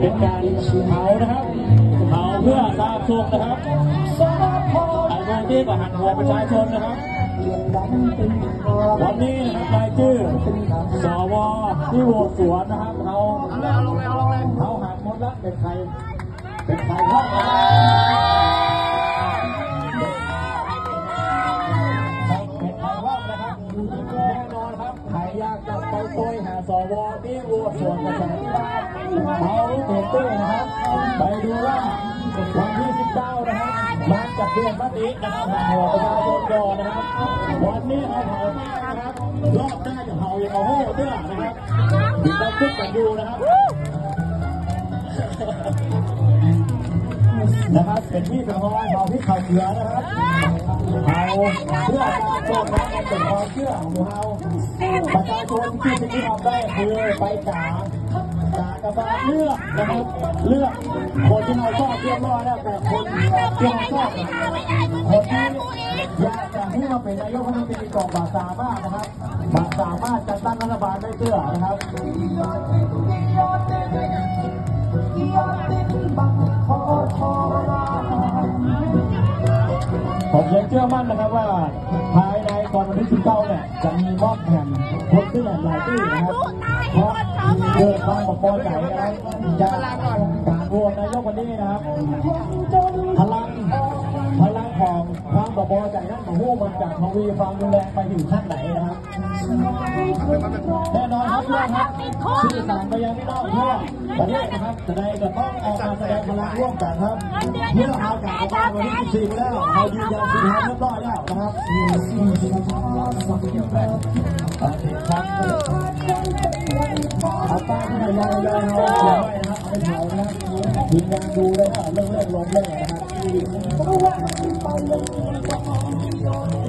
เป็นการเผานะครับ เผาเพื่อสร้ามสุขนะครับไอ้โมที่ประหันหัวประชาชนนะครับ วันนี้นะครับรายชื่อสวที่โหวตสวนนะครับเขาเขาหักหมดแล้วเป็นใคร เป็นใครบ้างน จะไปโวยหาสวที่โหวตสวนกระแสเขาลูกเต็มที่นะครับ ไปดูว่าวันที่ 19 นะครับมันจะเปลี่ยนมตินะครับหาหัวประชาชนก่อนนะครับ วันนี้เอาเผาแม่นะครับ รอบหน้าจะเผาอย่างเอาโห่เตื้อนะครับติดตามคุกกันอยู่นะครับ นะครับเป็นที่เป็นห้องเผาที่เขาเหลือนะครับ เผาเพื่อการจมนะเป็นความเชื่อของเราประชาชนที่สิ่งที่ทำได้คือไปจาจากระบาเลือกนะครับเลือกคนที่เราชอบเรียบร้อยแล้วแต่คนที่เราชอบคนที่อยากจะให้มาเป็นนายกรัฐมนตรีกองบาสามารถนะครับบาสามารถจัดตั้งรัฐบาลได้เตื้อนะครับ ผมยังเชื่อมั่นนะครับว่าภายในก่อนวันที่19เนี่ยจะมีมอบแผ่นคนที่หลายที่นะครับเพราะเกิดความปกปอยใจนะครับจาการโหวตนายกวันนี้นะครับพลังพลังของความปกปอยใจนั้นของผู้มันจากทวีความรุนแรงไปถึงขั้นไหนนะครับแน่นอนครับเพื่อนครับสื่อสารไปยังพี่น้องทั่วประเทศนะครับแสดงจะต้องออกมาแสดงพลังร่วมกันครับ เพื่อเอาจากออกมาวันที่สี่แล้วเรายืนยันสินค้าเรียบร้อยแล้วนะครับโอเคครับเอาป้ายที่ไหนยาวๆเอาไว้นะครับเอาไปเผานะครับยืนยันดูเลยว่าเรื่องเรื่องลงเรื่องนะครับ